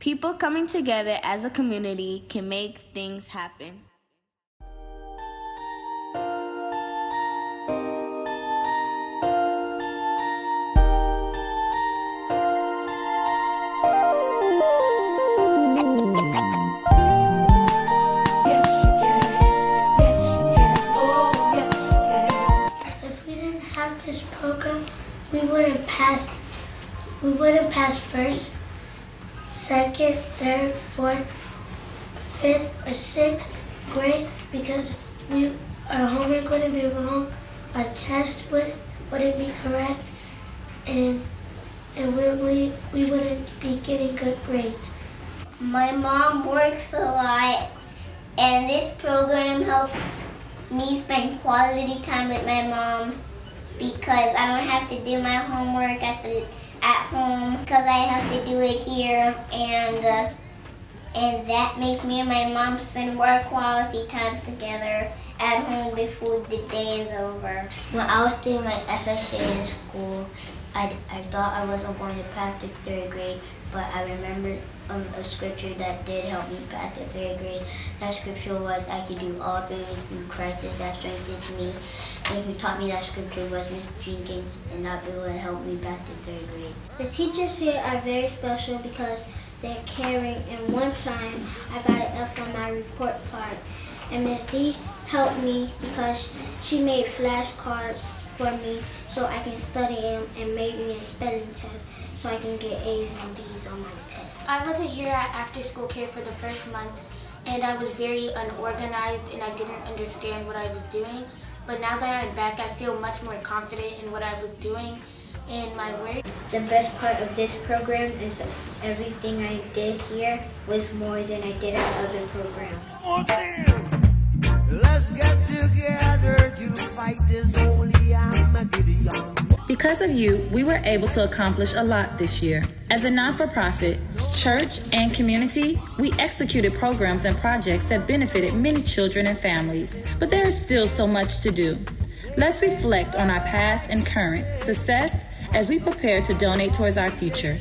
People coming together as a community can make things happen. If we didn't have this program, we wouldn't pass. We pass first, second, third, fourth, fifth, or sixth grade because we our homework wouldn't be wrong, our test would wouldn't be correct, and and we we, we wouldn't be getting good grades. My mom works a lot, and this program helps me spend quality time with my mom because I don't have to do my homework at the home because I have to do it here, and uh, and that makes me and my mom spend more quality time together at home before the day is over. When I was doing my FSA in school, I, I thought I wasn't going to pass the third grade, but I remembered um, a scripture that did help me pass the third grade. That scripture was, I can do all things through Christ that strengthens me. And who taught me that scripture was Miss Jenkins, and that will help me pass the third grade. The teachers here are very special because they're caring. And one time I got an F on my report card. And Miss D helped me because she made flashcards for me so I can study them and made me a spelling test so I can get A's and B's on my test. I wasn't here at after school care for the first month and I was very unorganized and I didn't understand what I was doing. But now that I'm back, I feel much more confident in what I was doing in my work. The best part of this program is everything I did here was more than I did at other programs. Because of you, we were able to accomplish a lot this year. As a non for profit, church, and community, we executed programs and projects that benefited many children and families. But there is still so much to do. Let's reflect on our past and current success as we prepare to donate towards our future.